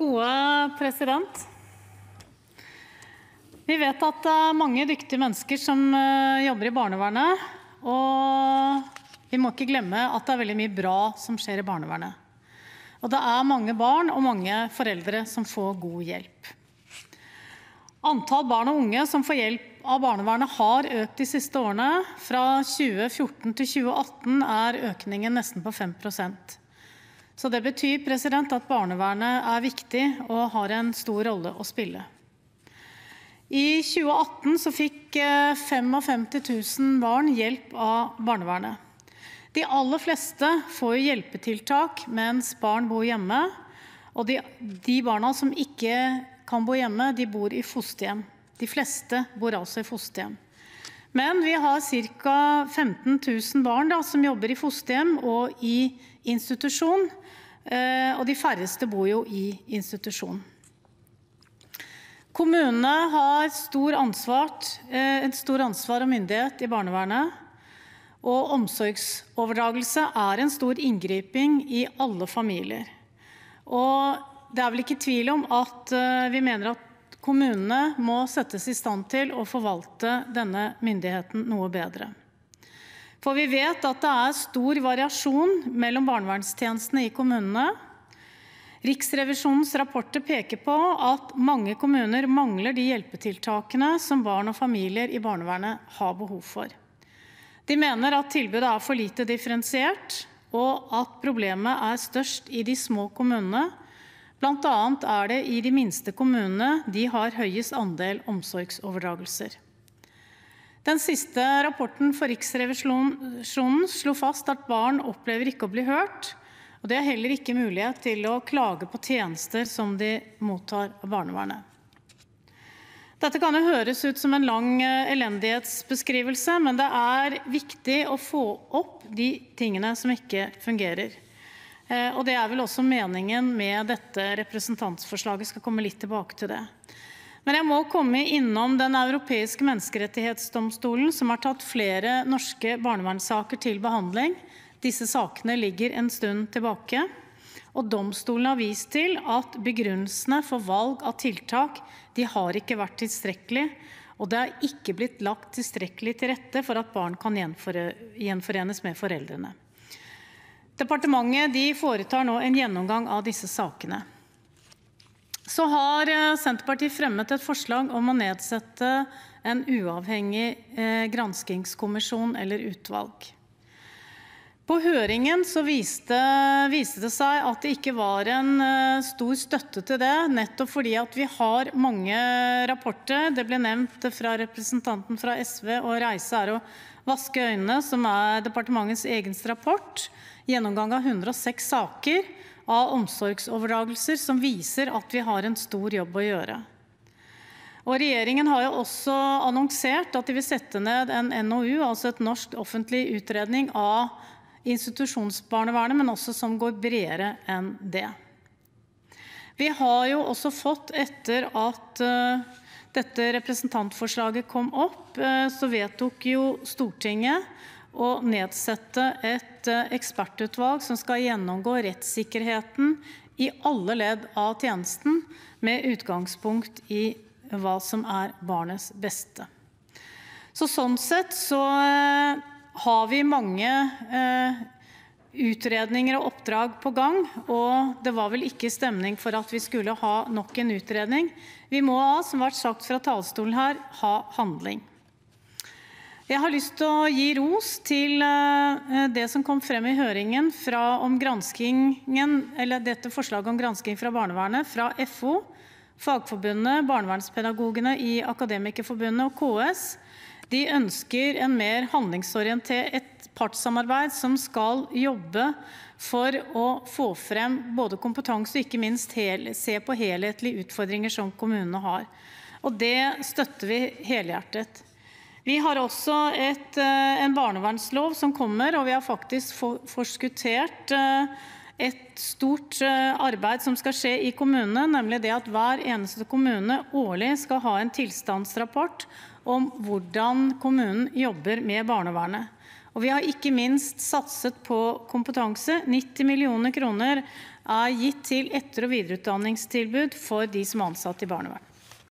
Gode president. Vi vet at det er mange dyktige mennesker som eh, jobber i barnevernet, og vi må ikke glemme at det er veldig mye bra som skjer i barnevernet. Og det er mange barn og mange foreldre som får god hjelp. Antall barn og unge som får hjelp av barnevernet har økt de siste årene. Fra 2014 til 2018 er økningen nesten på 5 så Det betyr president, at barnevernet er viktig og har en stor rolle å spille. I 2018 så fikk 55 eh, 000 barn hjelp av barnevernet. De aller fleste får hjelpetiltak mens barn bor hjemme. og De, de barna som ikke kan bo hjemme, de bor i fosterhjem. De fleste bor altså i fosterhjem. Men vi har ca. 15 000 barn da, som jobber i fosterhjem og i institusjon. Eh, og de færreste bor jo i institusjon. Kommunene har eh, et stor ansvar og myndighet i barnevernet. Og omsorgsoverdragelse er en stor inngriping i alle familier. Og det er vel ikke tvil om at eh, vi mener at kommunene må settes i stand til å forvalte denne myndigheten noe bedre. For vi vet at det er stor variasjon mellom barnevernstjenestene i kommunene. Riksrevisjonens rapporter peker på at mange kommuner mangler de hjelpetiltakene som barn og familier i barnevernet har behov for. De mener at tilbudet er for lite differensiert, og at problemet er størst i de små kommunene. Blant annet er det i de minste kommunene de har høyest andel omsorgsoverdragelser. Den siste rapporten for Riksrevisjonen slo fast at barn opplever ikke å bli hørt, og det er heller ikke mulighet til å klage på tjenester som de mottar av barnevernet. Dette kan jo høres ut som en lang eh, elendighetsbeskrivelse, men det er viktig å få opp de tingene som ikke fungerer. Eh, og det er vel også meningen med dette representantforslaget. Skal komme litt tilbake til det. Men jeg må komme innom Den europeiske menneskerettighetsdomstolen, som har tatt flere norske barnevernssaker til behandling. Disse sakene ligger en stund tilbake. Og domstolen har vist til at begrunnelsene for valg av tiltak de har ikke vært tilstrekkelig, og det har ikke blitt lagt tilstrekkelig til rette for at barn kan gjenforenes med foreldrene. Departementet de foretar nå en gjennomgang av disse sakene. Så har eh, Senterpartiet fremmet et forslag om å nedsette en uavhengig eh, granskingskommisjon eller utvalg. På høringen viste, viste, det seg at det ikke var en eh, stor støtte til det, nettopp fordi vi har mange rapporter. Det ble nevnt fra representanten fra SV å reise er å vaske øynene, som er departementets egen rapport. Gjennomgang av 106 saker av omsorgsoverdragelser som viser at vi har en stor jobb å gjøre. Og regjeringen har jo også annonsert at de vil sette ned en NOU, altså et norsk offentlig utredning av institusjonsbarnevernet, men også som går bredere enn det. Vi har jo også fått, etter at uh, dette representantforslaget kom opp, uh, så vedtok jo Stortinget å nedsette et eh, ekspertutvalg som skal gjennomgå rettssikkerheten i alle ledd av tjenesten, med utgangspunkt i hva som er barnets beste. Så sånn sett eh, har vi mange eh, utredninger og oppdrag på gang, og det var vel ikke stemning for at vi skulle ha nok en utredning. Vi må, som har vært sagt fra talerstolen her, ha handling. Jeg har lyst til å gi ros til eh, det som kom frem i høringen om dette forslaget om gransking fra barnevernet fra FO, Fagforbundet, barnevernspedagogene i Akademikerforbundet og KS. De ønsker en mer handlingsorientert et partssamarbeid som skal jobbe for å få frem både kompetanse og ikke minst se på helhetlige utfordringer som kommunene har. Og det støtter vi helhjertet. Vi har også eh, en barnevernslov som kommer, og vi har faktisk forskuttert eh, et stort eh, arbeid som skal skje i kommunene, nemlig det at hver eneste kommune årlig skal ha en tilstandsrapport om hvordan kommunen jobber med barnevernet. Og vi har ikke minst satset på kompetanse. 90 millioner kroner er gitt til etter- og videreutdanningstilbud for de som er ansatt i barnevern.